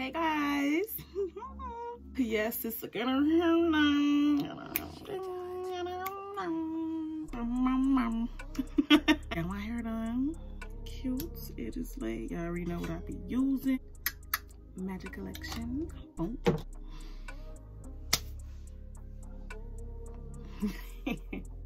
Hey guys. yes, it's gonna Got my hair done. Cute. It is late. Y'all already know what I be using. Magic Collection. Boom. Oh. hey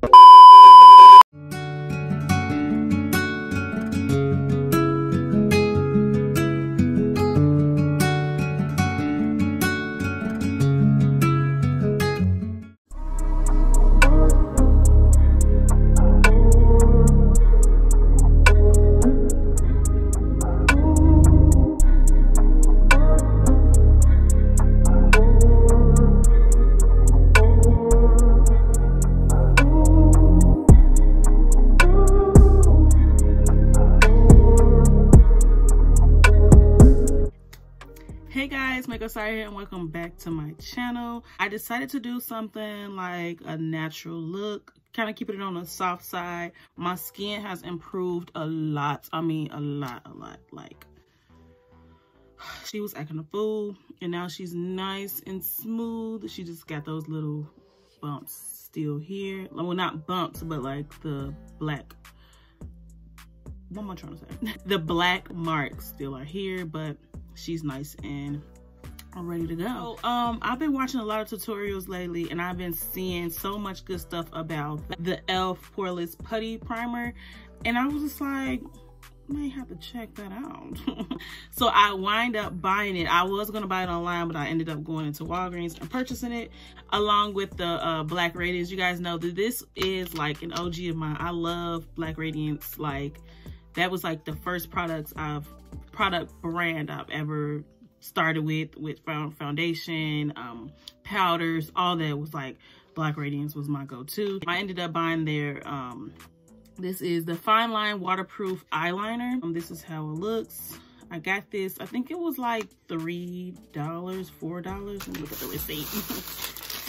and welcome back to my channel. I decided to do something like a natural look kind of keeping it on the soft side. My skin has improved a lot i mean a lot a lot like she was acting a fool and now she's nice and smooth. She just got those little bumps still here. Well not bumps but like the black what am i trying to say? The black marks still are here but she's nice and I'm ready to go. So, um, I've been watching a lot of tutorials lately and I've been seeing so much good stuff about the e.l.f. Poreless Putty Primer. And I was just like, may have to check that out. so I wind up buying it. I was gonna buy it online, but I ended up going into Walgreens and purchasing it along with the uh, Black Radiance. You guys know that this is like an OG of mine. I love Black Radiance. Like that was like the first products I've product brand I've ever started with with foundation um powders all that was like black radiance was my go-to. I ended up buying their um this is the fine line waterproof eyeliner. Um, this is how it looks. I got this i think it was like three dollars four dollars. Look at the receipt.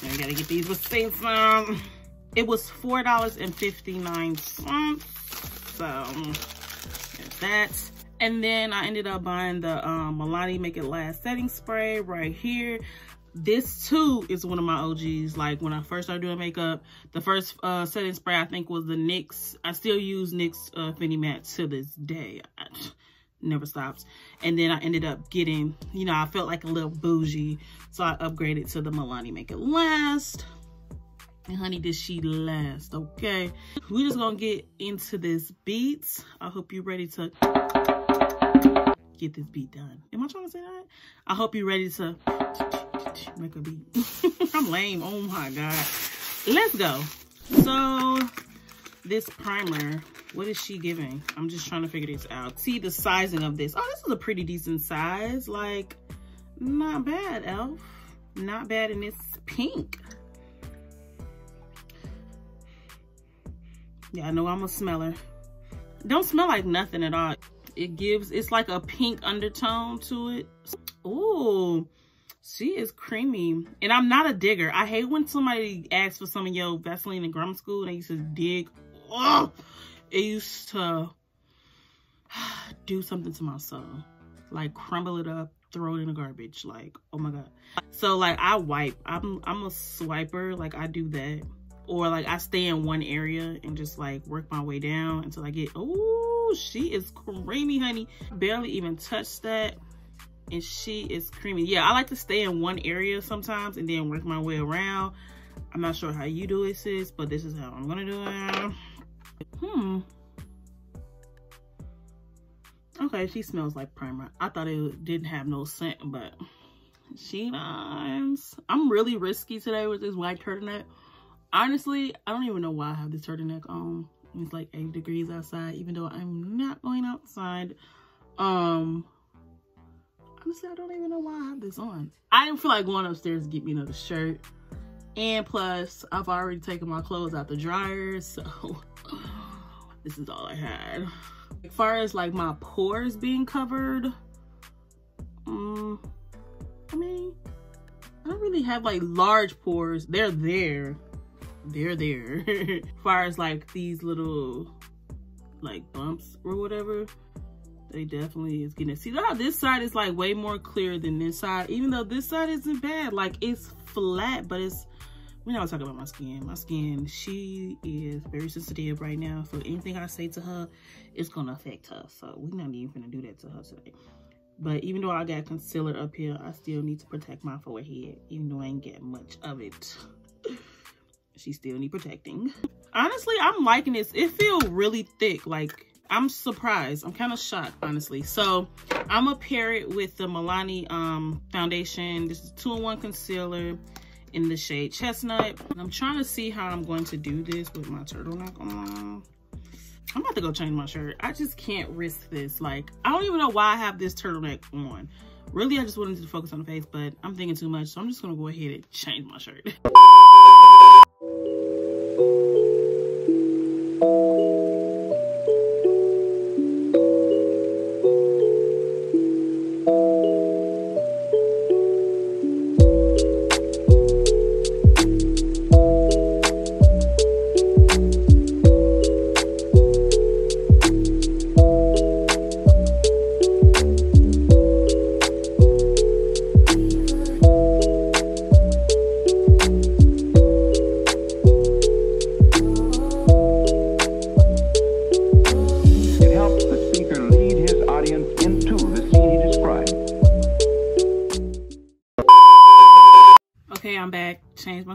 I gotta get these receipts um. It was four dollars and 59 cents so there's that and then I ended up buying the um, Milani Make It Last setting spray right here. This too is one of my OGs. Like when I first started doing makeup, the first uh, setting spray I think was the NYX. I still use NYX uh, Fenty Matte to this day. I, never stops. And then I ended up getting, you know, I felt like a little bougie. So I upgraded to the Milani Make It Last. And honey, did she last, okay? We're just gonna get into this beats. I hope you're ready to get this beat done. Am I trying to say that? I hope you're ready to make a beat. I'm lame. Oh my God. Let's go. So this primer, what is she giving? I'm just trying to figure this out. See the sizing of this. Oh, this is a pretty decent size. Like, not bad, Elf. Not bad, and it's pink. Yeah, I know I'm a smeller. Don't smell like nothing at all it gives, it's like a pink undertone to it. Ooh, she is creamy. And I'm not a digger. I hate when somebody asks for some of your Vaseline in grammar school and they used to dig. Oh, it used to do something to my soul. Like crumble it up, throw it in the garbage. Like, oh my God. So like I wipe, I'm, I'm a swiper. Like I do that. Or like I stay in one area and just like work my way down until I get, oh, she is creamy, honey. Barely even touched that. And she is creamy. Yeah, I like to stay in one area sometimes and then work my way around. I'm not sure how you do it, sis, but this is how I'm gonna do it. Hmm. Okay, she smells like primer. I thought it didn't have no scent, but she nice. I'm really risky today with this white turtleneck. Honestly, I don't even know why I have this turtleneck on. It's like 80 degrees outside, even though I'm not going outside. Um, honestly, I don't even know why I have this on. I didn't feel like going upstairs to get me another shirt. And plus, I've already taken my clothes out the dryer, so this is all I had. As far as like my pores being covered, um, I mean, I don't really have like large pores. They're there, they're there. as far as like these little like bumps or whatever, they definitely is getting it. See how this side is like way more clear than this side, even though this side isn't bad. Like it's flat, but it's, we're not talking about my skin. My skin, she is very sensitive right now. So anything I say to her, it's gonna affect her. So we're not even gonna do that to her today. But even though I got concealer up here, I still need to protect my forehead, even though I ain't get much of it. She still need protecting. Honestly, I'm liking this. It feel really thick. Like, I'm surprised. I'm kind of shocked, honestly. So, I'm going to pair it with the Milani um, foundation. This is 2-in-1 concealer in the shade Chestnut. I'm trying to see how I'm going to do this with my turtleneck on. I'm about to go change my shirt. I just can't risk this. Like, I don't even know why I have this turtleneck on. Really, I just wanted to focus on the face, but I'm thinking too much. So I'm just to go ahead and change my shirt.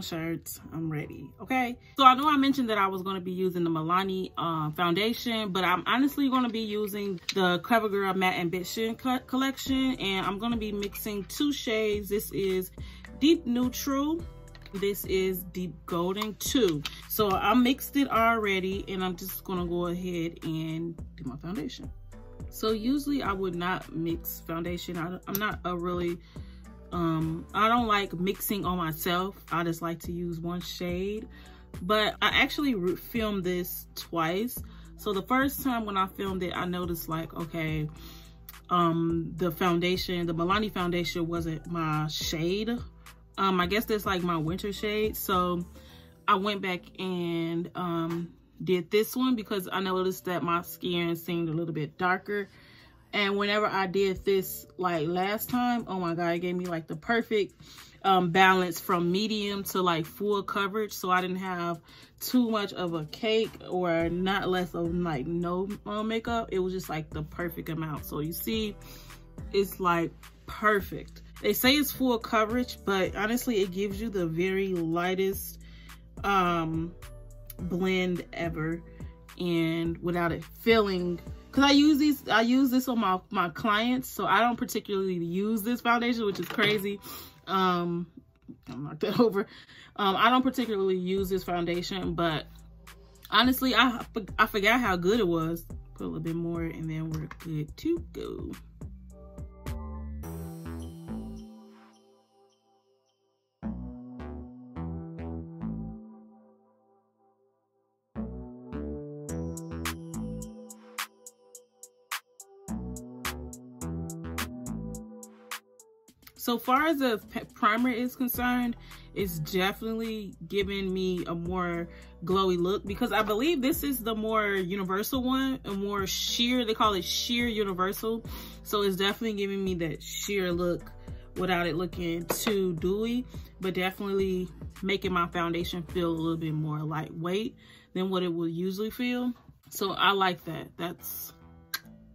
my shirts, I'm ready, okay? So I know I mentioned that I was gonna be using the Milani uh, foundation, but I'm honestly gonna be using the CoverGirl Matte Ambition co collection, and I'm gonna be mixing two shades. This is Deep Neutral, this is Deep Golden 2. So I mixed it already, and I'm just gonna go ahead and do my foundation. So usually I would not mix foundation. I, I'm not a really um, I don't like mixing on myself. I just like to use one shade. But I actually filmed this twice. So the first time when I filmed it, I noticed like, okay, um, the foundation, the Milani foundation wasn't my shade. Um, I guess that's like my winter shade. So I went back and um, did this one because I noticed that my skin seemed a little bit darker and whenever I did this like last time, oh my God, it gave me like the perfect um, balance from medium to like full coverage. So I didn't have too much of a cake or not less of like no uh, makeup. It was just like the perfect amount. So you see, it's like perfect. They say it's full coverage, but honestly, it gives you the very lightest um, blend ever and without it feeling because I use these, I use this on my, my clients, so I don't particularly use this foundation, which is crazy. Um, I'll knock that over. Um, I don't particularly use this foundation, but honestly, I, I forgot how good it was. Put a little bit more and then we're good to go. So far as the primer is concerned, it's definitely giving me a more glowy look because I believe this is the more universal one, a more sheer, they call it sheer universal. So it's definitely giving me that sheer look without it looking too dewy, but definitely making my foundation feel a little bit more lightweight than what it would usually feel. So I like that. That's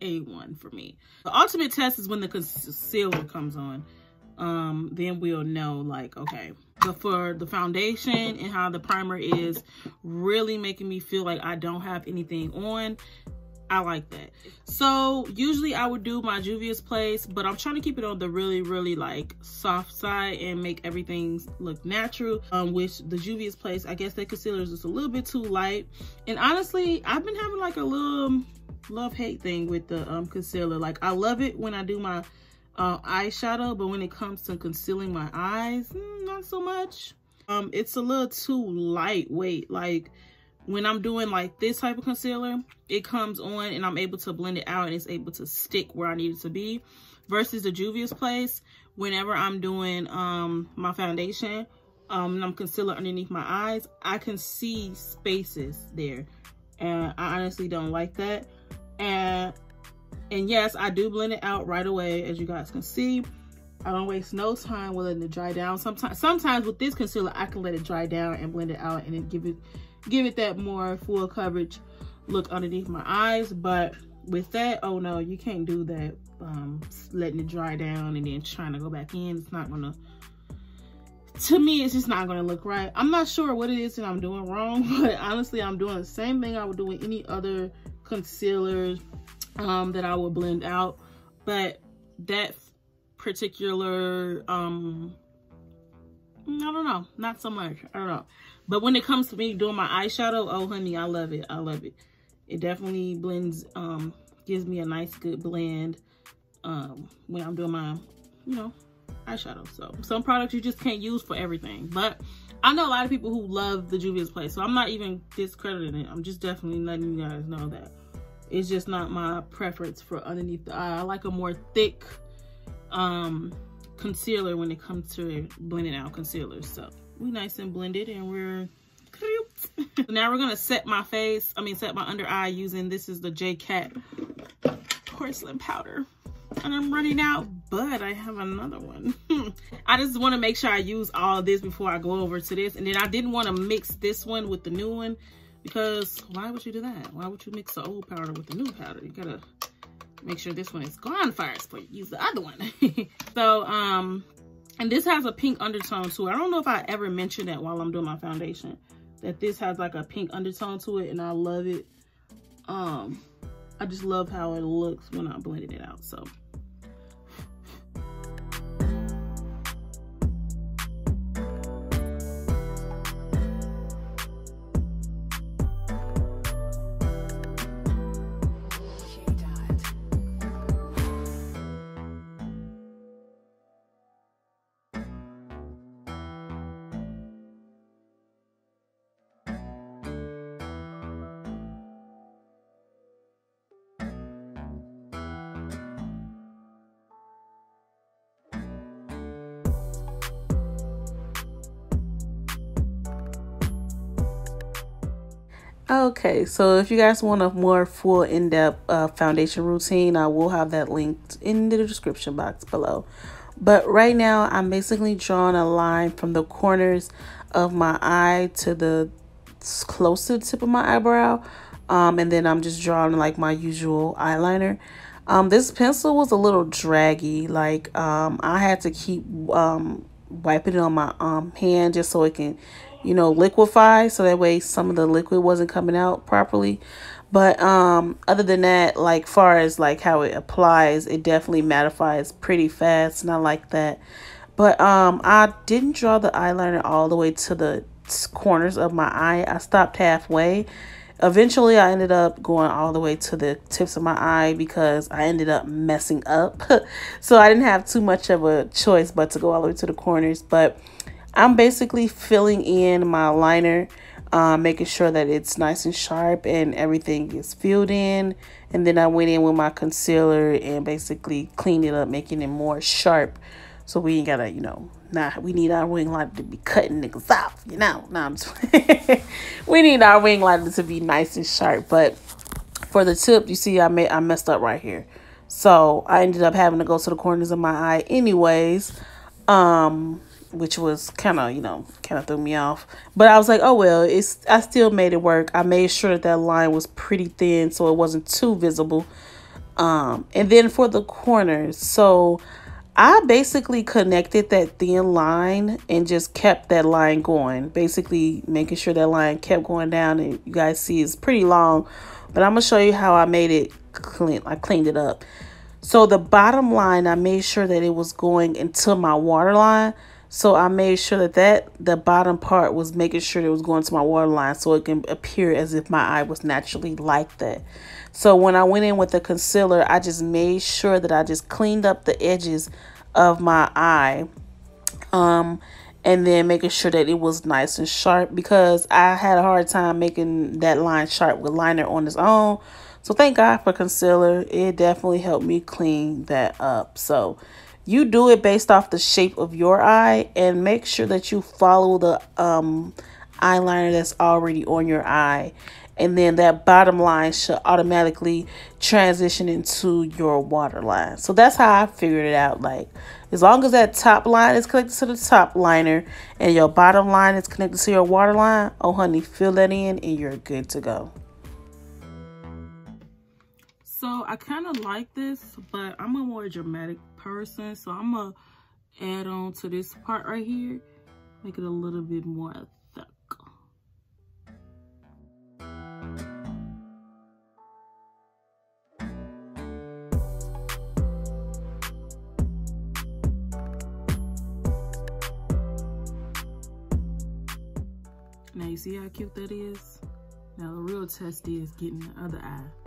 A1 for me. The ultimate test is when the concealer comes on um, then we'll know like, okay. But for the foundation and how the primer is really making me feel like I don't have anything on, I like that. So usually I would do my Juvia's Place, but I'm trying to keep it on the really, really like soft side and make everything look natural. Um, which the Juvia's Place, I guess that concealer is just a little bit too light. And honestly, I've been having like a little love-hate thing with the um, concealer. Like I love it when I do my uh, eyeshadow, but when it comes to concealing my eyes, mm, not so much. Um, it's a little too lightweight. Like when I'm doing like this type of concealer, it comes on and I'm able to blend it out and it's able to stick where I need it to be. Versus the Juvia's Place, whenever I'm doing um, my foundation, um, and I'm concealer underneath my eyes, I can see spaces there. And I honestly don't like that. And And yes, I do blend it out right away, as you guys can see. I don't waste no time letting it dry down. Sometimes, sometimes with this concealer, I can let it dry down and blend it out and then give it, give it that more full coverage look underneath my eyes. But with that, oh no, you can't do that. Um, letting it dry down and then trying to go back in. It's not gonna, to me, it's just not gonna look right. I'm not sure what it is that I'm doing wrong, but honestly, I'm doing the same thing I would do with any other concealers um, that I will blend out. But that particular, um, I don't know, not so much, I don't know. But when it comes to me doing my eyeshadow, oh honey, I love it, I love it. It definitely blends, um, gives me a nice good blend um, when I'm doing my, you know, eyeshadow. So some products you just can't use for everything. But I know a lot of people who love the Juvia's Place. So I'm not even discrediting it. I'm just definitely letting you guys know that it's just not my preference for underneath the eye. I like a more thick, um, concealer when it comes to blending out concealers. So we nice and blended and we're now we're gonna set my face, I mean set my under eye using this is the J Cat porcelain powder. And I'm running out, but I have another one. I just want to make sure I use all this before I go over to this. And then I didn't want to mix this one with the new one because why would you do that? Why would you mix the old powder with the new powder? You gotta make sure this one is gone first before you use the other one. so, um, and this has a pink undertone too. I don't know if I ever mentioned that while I'm doing my foundation, that this has like a pink undertone to it and I love it. Um, I just love how it looks when I blended it out. So Okay, so if you guys want a more full in-depth uh, foundation routine, I will have that linked in the description box below. But right now, I'm basically drawing a line from the corners of my eye to the close to the tip of my eyebrow. Um, and then I'm just drawing like my usual eyeliner. Um, this pencil was a little draggy. Like um, I had to keep um, wiping it on my um, hand just so it can you know, liquefy so that way some of the liquid wasn't coming out properly. But um, other than that, like far as like how it applies, it definitely mattifies pretty fast and I like that. But um, I didn't draw the eyeliner all the way to the corners of my eye. I stopped halfway. Eventually, I ended up going all the way to the tips of my eye because I ended up messing up. so I didn't have too much of a choice but to go all the way to the corners. But I'm basically filling in my liner, uh, making sure that it's nice and sharp and everything is filled in. And then I went in with my concealer and basically cleaned it up, making it more sharp. So we ain't gotta, you know, nah, we need our wing liner to be cutting niggas off, you know. Nah, I'm just we need our wing liner to be nice and sharp. But for the tip, you see I made I messed up right here. So I ended up having to go to the corners of my eye anyways. Um which was kind of, you know, kind of threw me off. But I was like, oh, well, it's I still made it work. I made sure that that line was pretty thin so it wasn't too visible. Um, and then for the corners, so I basically connected that thin line and just kept that line going. Basically making sure that line kept going down and you guys see it's pretty long. But I'm to show you how I made it clean. I cleaned it up. So the bottom line, I made sure that it was going into my waterline. So I made sure that, that the bottom part was making sure it was going to my waterline so it can appear as if my eye was naturally like that. So when I went in with the concealer, I just made sure that I just cleaned up the edges of my eye. Um, and then making sure that it was nice and sharp because I had a hard time making that line sharp with liner on its own. So thank God for concealer. It definitely helped me clean that up. So you do it based off the shape of your eye and make sure that you follow the um, eyeliner that's already on your eye. and then that bottom line should automatically transition into your waterline. So that's how I figured it out. Like as long as that top line is connected to the top liner and your bottom line is connected to your waterline, oh honey, fill that in and you're good to go. So I kind of like this, but I'm a more dramatic person. So I'm going to add on to this part right here, make it a little bit more thick. Now you see how cute that is? Now the real test is getting the other eye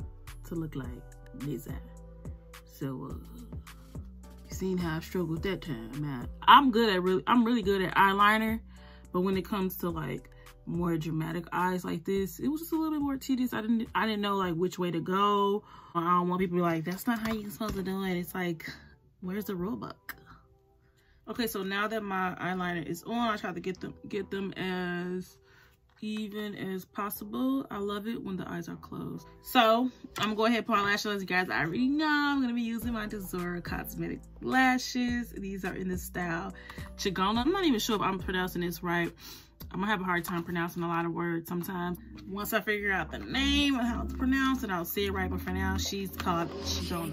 to look like this eye. So uh, you seen how I struggled that time, man. I'm good at really, I'm really good at eyeliner, but when it comes to like more dramatic eyes like this, it was just a little bit more tedious. I didn't, I didn't know like which way to go. I don't want people to be like, that's not how you're supposed to do it. It's like, where's the rule book? Okay, so now that my eyeliner is on, I try to get them, get them as even as possible. I love it when the eyes are closed. So I'm gonna go ahead and put my lashes. You guys I already know I'm gonna be using my Dulzura Cosmetic lashes. These are in the style Chigona. I'm not even sure if I'm pronouncing this right. I'm gonna have a hard time pronouncing a lot of words sometimes. Once I figure out the name and how to pronounce it, I'll say it right. But for now, she's called Chigona.